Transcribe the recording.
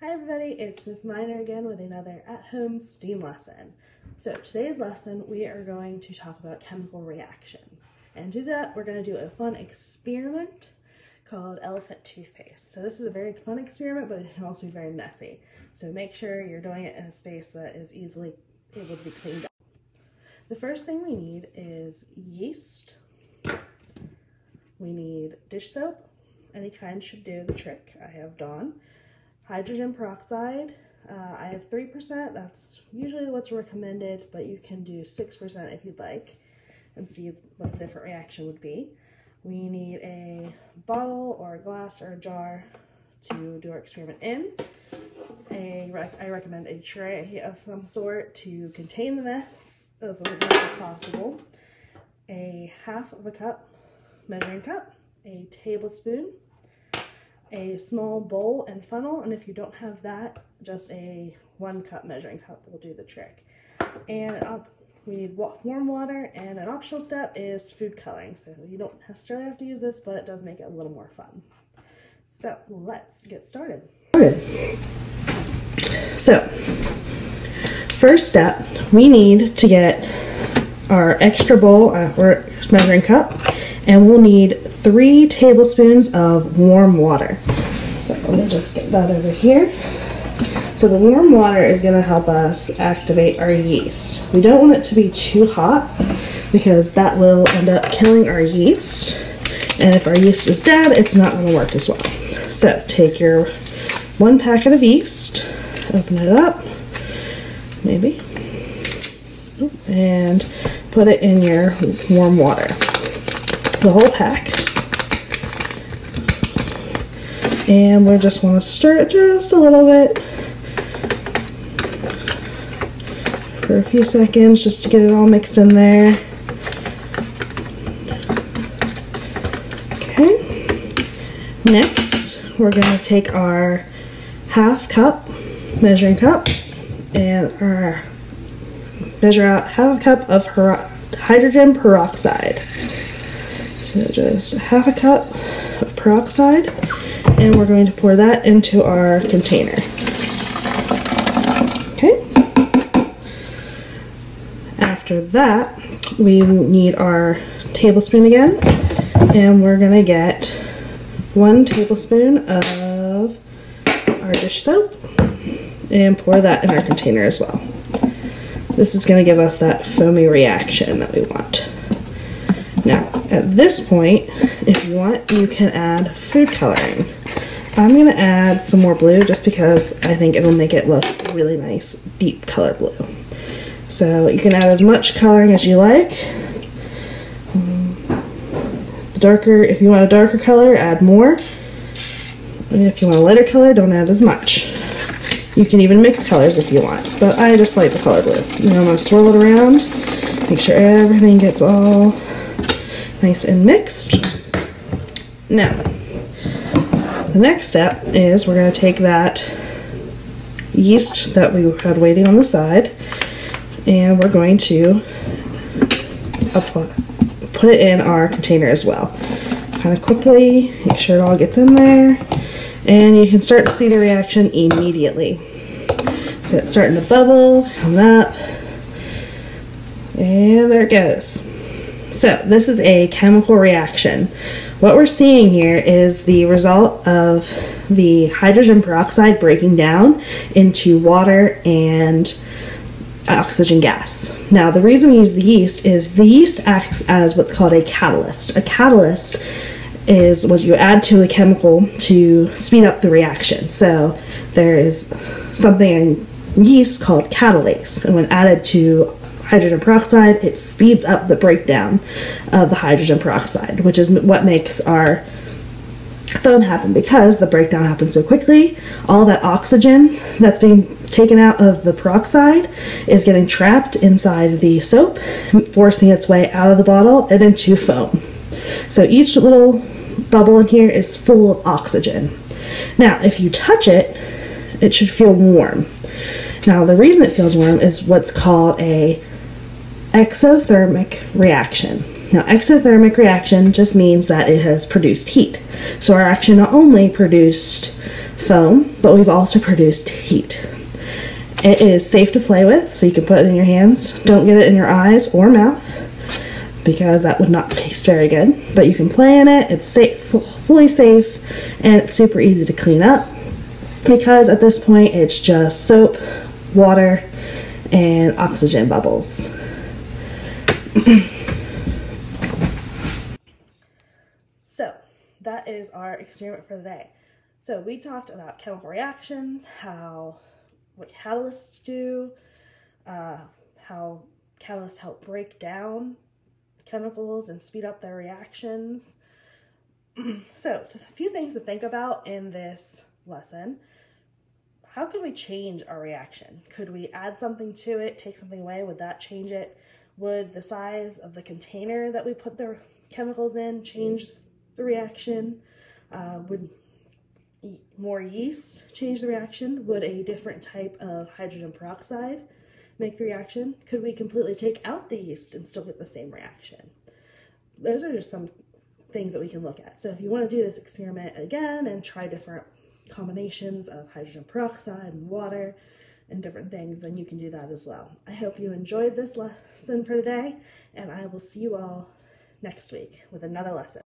Hi everybody, it's Miss Miner again with another at-home STEAM lesson. So today's lesson we are going to talk about chemical reactions. And to that we're going to do a fun experiment called elephant toothpaste. So this is a very fun experiment but it can also be very messy. So make sure you're doing it in a space that is easily able to be cleaned up. The first thing we need is yeast. We need dish soap. Any kind should do the trick. I have Dawn hydrogen peroxide. Uh, I have 3%, that's usually what's recommended, but you can do 6% if you'd like and see what the different reaction would be. We need a bottle or a glass or a jar to do our experiment in. A I recommend a tray of some sort to contain the mess as much as possible. A half of a cup measuring cup, a tablespoon, a small bowl and funnel, and if you don't have that, just a one cup measuring cup will do the trick. And we need warm water, and an optional step is food coloring. So you don't necessarily have to use this, but it does make it a little more fun. So let's get started. So, first step, we need to get our extra bowl uh, or measuring cup, and we'll need three tablespoons of warm water. So let me just get that over here. So the warm water is going to help us activate our yeast. We don't want it to be too hot because that will end up killing our yeast. And if our yeast is dead, it's not going to work as well. So take your one packet of yeast, open it up, maybe, and put it in your warm water. The whole pack. And we just want to stir it just a little bit for a few seconds just to get it all mixed in there. Okay. Next, we're going to take our half cup measuring cup and our measure out half a cup of hydrogen peroxide. So just half a cup of peroxide and we're going to pour that into our container. Okay. After that, we need our tablespoon again, and we're gonna get one tablespoon of our dish soap and pour that in our container as well. This is gonna give us that foamy reaction that we want. Now, at this point, if you want, you can add food coloring. I'm gonna add some more blue just because I think it'll make it look really nice, deep color blue. So you can add as much coloring as you like. The darker, if you want a darker color, add more. And if you want a lighter color, don't add as much. You can even mix colors if you want, but I just like the color blue. Now I'm gonna swirl it around, make sure everything gets all nice and mixed. Now, the next step is we're going to take that yeast that we had waiting on the side and we're going to put it in our container as well. Kind of quickly, make sure it all gets in there, and you can start to see the reaction immediately. So it's starting to bubble, come up, and there it goes. So this is a chemical reaction. What we're seeing here is the result of the hydrogen peroxide breaking down into water and oxygen gas. Now, the reason we use the yeast is the yeast acts as what's called a catalyst. A catalyst is what you add to a chemical to speed up the reaction. So, there is something in yeast called catalase, and when added to hydrogen peroxide, it speeds up the breakdown of the hydrogen peroxide, which is what makes our foam happen because the breakdown happens so quickly. All that oxygen that's being taken out of the peroxide is getting trapped inside the soap, forcing its way out of the bottle and into foam. So each little bubble in here is full of oxygen. Now, if you touch it, it should feel warm. Now, the reason it feels warm is what's called a exothermic reaction. Now, exothermic reaction just means that it has produced heat. So our action not only produced foam, but we've also produced heat. It is safe to play with, so you can put it in your hands. Don't get it in your eyes or mouth because that would not taste very good. But you can play in it, it's safe, fully safe, and it's super easy to clean up because at this point it's just soap, water, and oxygen bubbles. so that is our experiment for the day. So we talked about chemical reactions, how what catalysts do, uh, how catalysts help break down chemicals and speed up their reactions. so a few things to think about in this lesson. How could we change our reaction? Could we add something to it, take something away? Would that change it? Would the size of the container that we put the chemicals in change the reaction? Uh, would more yeast change the reaction? Would a different type of hydrogen peroxide make the reaction? Could we completely take out the yeast and still get the same reaction? Those are just some things that we can look at. So if you want to do this experiment again and try different combinations of hydrogen peroxide and water and different things, then you can do that as well. I hope you enjoyed this lesson for today, and I will see you all next week with another lesson.